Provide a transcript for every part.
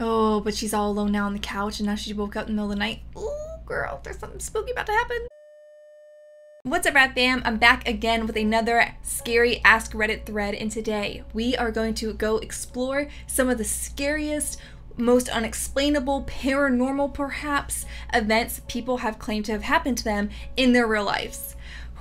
Oh, but she's all alone now on the couch and now she woke up in the middle of the night. Ooh, girl, there's something spooky about to happen. What's up, Rad Fam? I'm back again with another scary Ask Reddit thread, and today we are going to go explore some of the scariest, most unexplainable, paranormal perhaps, events people have claimed to have happened to them in their real lives.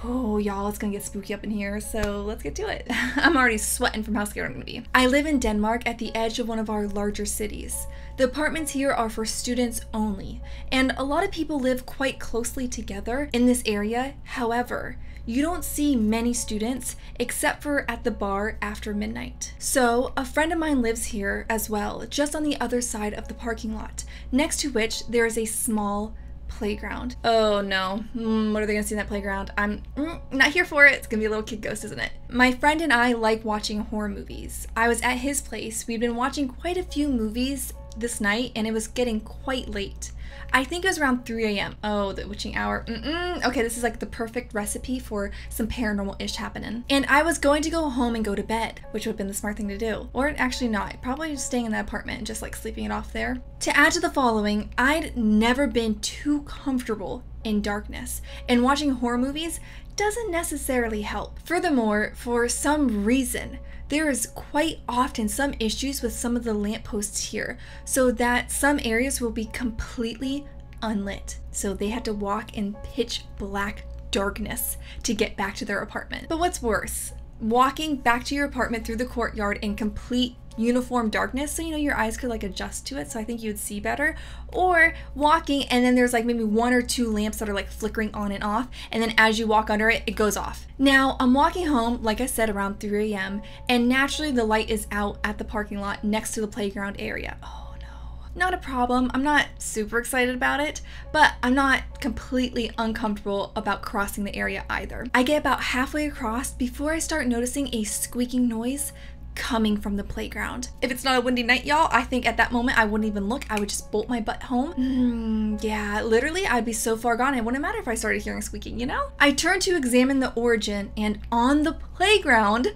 Oh, y'all, it's gonna get spooky up in here, so let's get to it. I'm already sweating from how scared I'm gonna be. I live in Denmark at the edge of one of our larger cities. The apartments here are for students only, and a lot of people live quite closely together in this area. However, you don't see many students except for at the bar after midnight. So, a friend of mine lives here as well, just on the other side of the parking lot, next to which there is a small playground. Oh no, mm, what are they gonna see in that playground? I'm mm, not here for it. It's gonna be a little kid ghost, isn't it? My friend and I like watching horror movies. I was at his place. We'd been watching quite a few movies this night and it was getting quite late. I think it was around 3 a.m. Oh, the witching hour. Mm-mm. Okay, this is like the perfect recipe for some paranormal ish happening. And I was going to go home and go to bed, which would have been the smart thing to do. Or actually not, probably just staying in that apartment and just like sleeping it off there. To add to the following, I'd never been too comfortable in darkness, and watching horror movies doesn't necessarily help. Furthermore, for some reason, there is quite often some issues with some of the lampposts here, so that some areas will be completely unlit. So they had to walk in pitch black darkness to get back to their apartment. But what's worse, walking back to your apartment through the courtyard in complete uniform darkness so you know your eyes could like adjust to it so I think you would see better or walking and then there's like maybe one or two lamps that are like flickering on and off and then as you walk under it it goes off. Now I'm walking home like I said around 3 a.m. and naturally the light is out at the parking lot next to the playground area. Oh no. Not a problem. I'm not super excited about it, but I'm not completely uncomfortable about crossing the area either. I get about halfway across before I start noticing a squeaking noise coming from the playground. If it's not a windy night, y'all, I think at that moment I wouldn't even look. I would just bolt my butt home. Mm, yeah, literally, I'd be so far gone. It wouldn't matter if I started hearing squeaking, you know? I turned to examine the origin, and on the playground,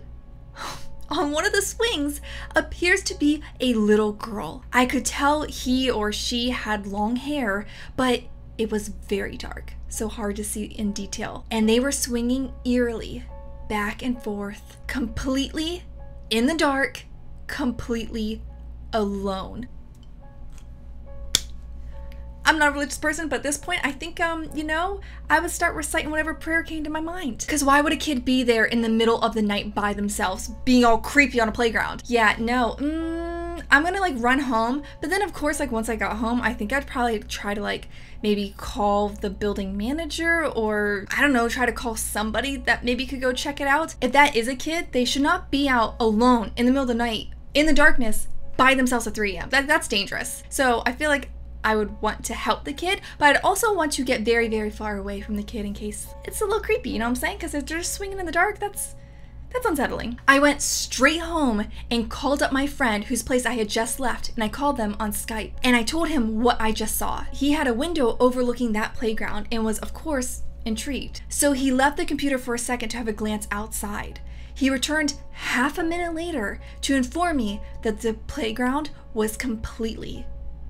on one of the swings appears to be a little girl. I could tell he or she had long hair, but it was very dark, so hard to see in detail. And they were swinging eerily back and forth, completely in the dark, completely alone. I'm not a religious person, but at this point, I think, um, you know, I would start reciting whatever prayer came to my mind. Because why would a kid be there in the middle of the night by themselves, being all creepy on a playground? Yeah, no, mm, I'm gonna like run home. But then, of course, like once I got home, I think I'd probably try to like maybe call the building manager or I don't know, try to call somebody that maybe could go check it out. If that is a kid, they should not be out alone in the middle of the night in the darkness by themselves at 3 a.m. That, that's dangerous. So I feel like I would want to help the kid, but I'd also want to get very, very far away from the kid in case it's a little creepy, you know what I'm saying? Because if they're just swinging in the dark, that's that's unsettling. I went straight home and called up my friend whose place I had just left, and I called them on Skype. And I told him what I just saw. He had a window overlooking that playground and was, of course, intrigued. So he left the computer for a second to have a glance outside. He returned half a minute later to inform me that the playground was completely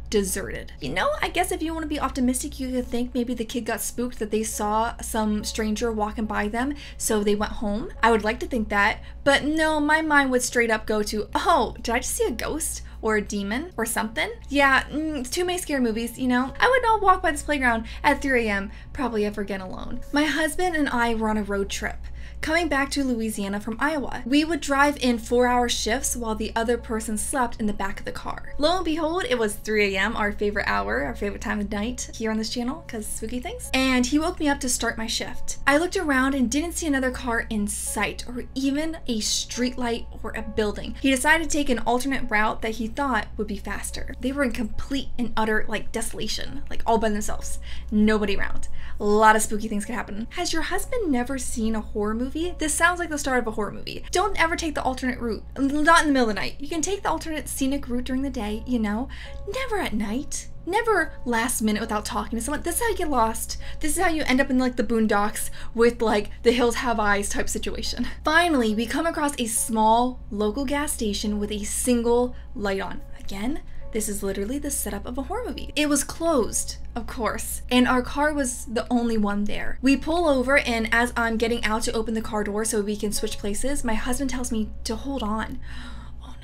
deserted. You know, I guess if you want to be optimistic, you could think maybe the kid got spooked that they saw some stranger walking by them, so they went home. I would like to think that, but no, my mind would straight up go to, oh, did I just see a ghost? Or a demon or something? Yeah, mm, too many scary movies, you know? I would not walk by this playground at 3 a.m., probably ever again alone. My husband and I were on a road trip coming back to Louisiana from Iowa. We would drive in four hour shifts while the other person slept in the back of the car. Lo and behold, it was 3 a.m., our favorite hour, our favorite time of night here on this channel, because spooky things. And he woke me up to start my shift. I looked around and didn't see another car in sight or even a street light or a building. He decided to take an alternate route that he thought would be faster. They were in complete and utter like desolation, like all by themselves. Nobody around. A lot of spooky things could happen. Has your husband never seen a horror movie? Movie, this sounds like the start of a horror movie. Don't ever take the alternate route. Not in the middle of the night. You can take the alternate scenic route during the day, you know. Never at night. Never last minute without talking to someone. This is how you get lost. This is how you end up in like the boondocks with like the hills have eyes type situation. Finally, we come across a small local gas station with a single light on. Again, This is literally the setup of a horror movie. It was closed, of course, and our car was the only one there. We pull over, and as I'm getting out to open the car door so we can switch places, my husband tells me to hold on. Oh?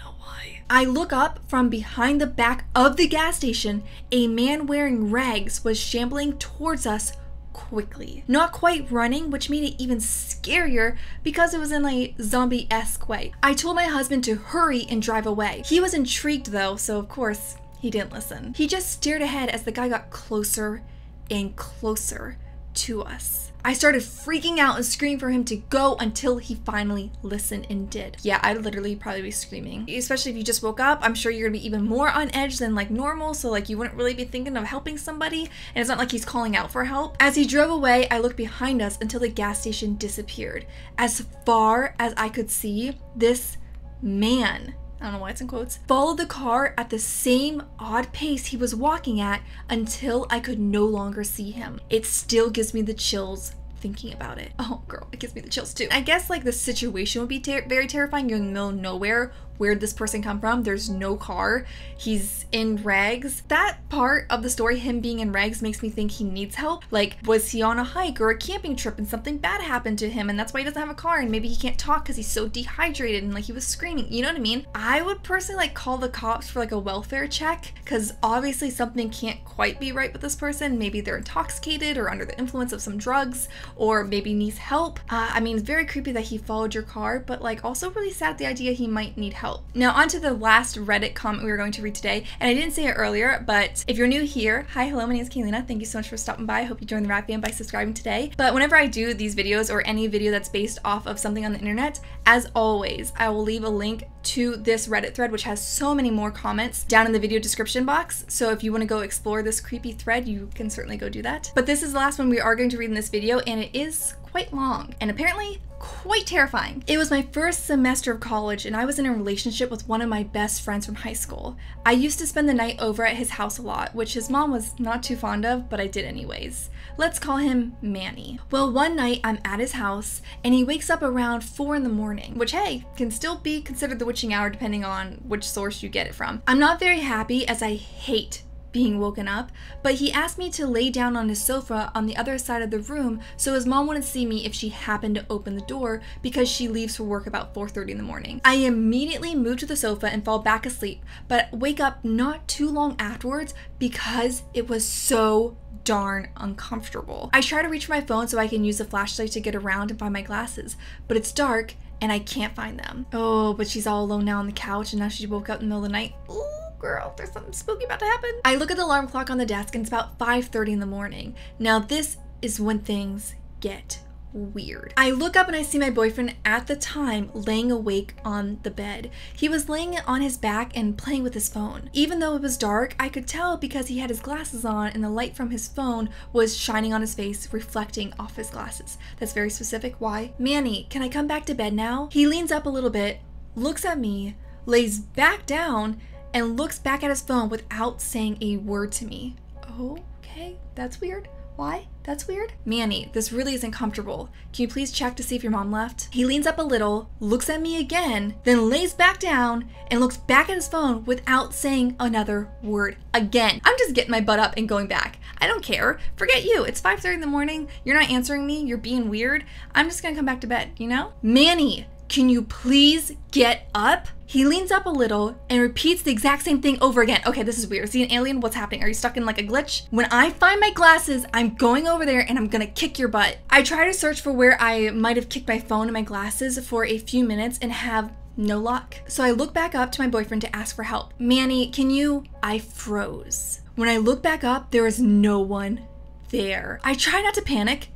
I look up from behind the back of the gas station. A man wearing rags was shambling towards us quickly. Not quite running, which made it even scarier because it was in a zombie esque way. I told my husband to hurry and drive away. He was intrigued though, so of course, he didn't listen. He just stared ahead as the guy got closer and closer to us. I started freaking out and screaming for him to go until he finally listened and did. Yeah, I'd literally probably be screaming. Especially if you just woke up, I'm sure you're gonna be even more on edge than like normal, so like you wouldn't really be thinking of helping somebody, and it's not like he's calling out for help. As he drove away, I looked behind us until the gas station disappeared. As far as I could see, this man I don't know why it's in quotes, followed the car at the same odd pace he was walking at until I could no longer see him. It still gives me the chills thinking about it. Oh, girl, it gives me the chills too. I guess like the situation would be ter very terrifying. You're in the middle of nowhere where'd this person come from? There's no car. He's in rags. That part of the story, him being in rags, makes me think he needs help. Like, was he on a hike or a camping trip and something bad happened to him and that's why he doesn't have a car and maybe he can't talk because he's so dehydrated and like he was screaming. You know what I mean? I would personally like call the cops for like a welfare check because obviously something can't quite be right with this person. Maybe they're intoxicated or under the influence of some drugs or maybe needs help. Uh, I mean, it's very creepy that he followed your car, but like also really sad the idea he might need help Now, on to the last Reddit comment we were going to read today, and I didn't say it earlier, but if you're new here, hi, hello, my name is Kaylena. Thank you so much for stopping by. I hope you join the Rad Fam by subscribing today. But whenever I do these videos or any video that's based off of something on the internet, as always, I will leave a link to this Reddit thread, which has so many more comments down in the video description box. So if you want to go explore this creepy thread, you can certainly go do that. But this is the last one we are going to read in this video, and it is quite long and apparently quite terrifying. It was my first semester of college and I was in a relationship with one of my best friends from high school. I used to spend the night over at his house a lot, which his mom was not too fond of, but I did anyways. Let's call him Manny. Well, one night I'm at his house and he wakes up around 4 in the morning, which hey, can still be considered the witching hour depending on which source you get it from. I'm not very happy as I hate being woken up, but he asked me to lay down on his sofa on the other side of the room so his mom wouldn't see me if she happened to open the door because she leaves for work about 4:30 in the morning. I immediately move to the sofa and fall back asleep, but wake up not too long afterwards because it was so darn uncomfortable. I try to reach for my phone so I can use the flashlight to get around and find my glasses, but it's dark and I can't find them. Oh, but she's all alone now on the couch and now she woke up in the middle of the night. Ooh girl, there's something spooky about to happen. I look at the alarm clock on the desk and it's about 5.30 in the morning. Now this is when things get weird. I look up and I see my boyfriend at the time laying awake on the bed. He was laying on his back and playing with his phone. Even though it was dark, I could tell because he had his glasses on and the light from his phone was shining on his face, reflecting off his glasses. That's very specific. Why? Manny, can I come back to bed now? He leans up a little bit, looks at me, lays back down, and looks back at his phone without saying a word to me. Okay, that's weird. Why? That's weird. Manny, this really isn't comfortable. Can you please check to see if your mom left? He leans up a little, looks at me again, then lays back down and looks back at his phone without saying another word again. I'm just getting my butt up and going back. I don't care. Forget you. It's 5:30 in the morning. You're not answering me. You're being weird. I'm just going to come back to bed, you know? Manny, can you please get up? He leans up a little and repeats the exact same thing over again. Okay, this is weird. See an alien? What's happening? Are you stuck in like a glitch? When I find my glasses, I'm going over there and I'm gonna kick your butt. I try to search for where I might have kicked my phone and my glasses for a few minutes and have no luck. So I look back up to my boyfriend to ask for help. Manny, can you? I froze. When I look back up, there is no one there. I try not to panic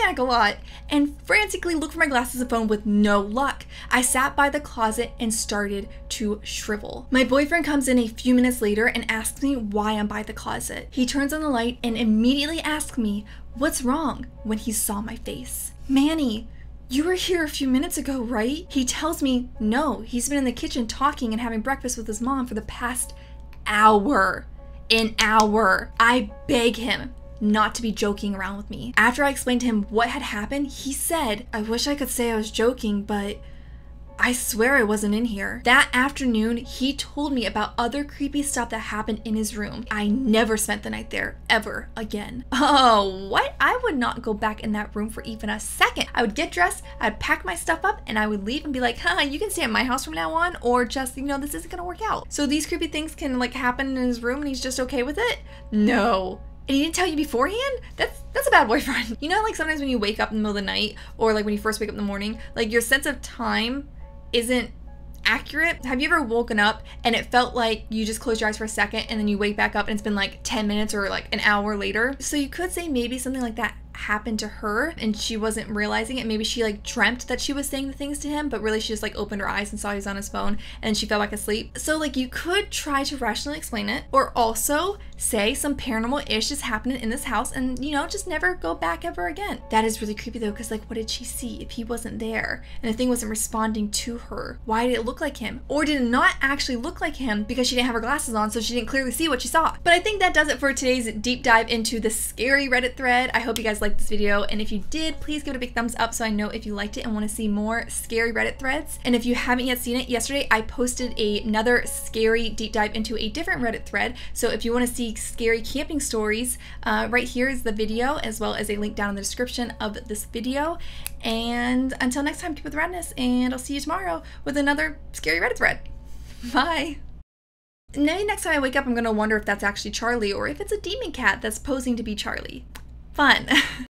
panic a lot, and frantically look for my glasses and phone with no luck. I sat by the closet and started to shrivel. My boyfriend comes in a few minutes later and asks me why I'm by the closet. He turns on the light and immediately asks me what's wrong when he saw my face. Manny, you were here a few minutes ago, right? He tells me no, he's been in the kitchen talking and having breakfast with his mom for the past hour. An hour. I beg him not to be joking around with me. After I explained to him what had happened, he said, I wish I could say I was joking, but I swear I wasn't in here. That afternoon, he told me about other creepy stuff that happened in his room. I never spent the night there ever again. Oh, what? I would not go back in that room for even a second. I would get dressed, I'd pack my stuff up, and I would leave and be like, huh, you can stay at my house from now on, or just, you know, this isn't gonna work out. So these creepy things can like happen in his room and he's just okay with it? No. And he didn't tell you beforehand? That's that's a bad boyfriend. You know, like sometimes when you wake up in the middle of the night, or like when you first wake up in the morning, like your sense of time isn't accurate. Have you ever woken up and it felt like you just closed your eyes for a second and then you wake back up and it's been like 10 minutes or like an hour later? So you could say maybe something like that happened to her and she wasn't realizing it. Maybe she like dreamt that she was saying the things to him, but really she just like opened her eyes and saw he was on his phone and she fell back asleep. So like you could try to rationally explain it or also say some paranormal ish is happening in this house and you know just never go back ever again. That is really creepy though because like what did she see if he wasn't there and the thing wasn't responding to her? Why did it look like him? Or did it not actually look like him because she didn't have her glasses on so she didn't clearly see what she saw? But I think that does it for today's deep dive into the scary Reddit thread. I hope you guys liked this video and if you did please give it a big thumbs up so I know if you liked it and want to see more scary Reddit threads. And if you haven't yet seen it, yesterday I posted another scary deep dive into a different Reddit thread. So if you want to see scary camping stories. Uh, right here is the video, as well as a link down in the description of this video. And until next time, keep with Redness and I'll see you tomorrow with another scary Reddit thread. Bye. Maybe next time I wake up, I'm going to wonder if that's actually Charlie or if it's a demon cat that's posing to be Charlie. Fun.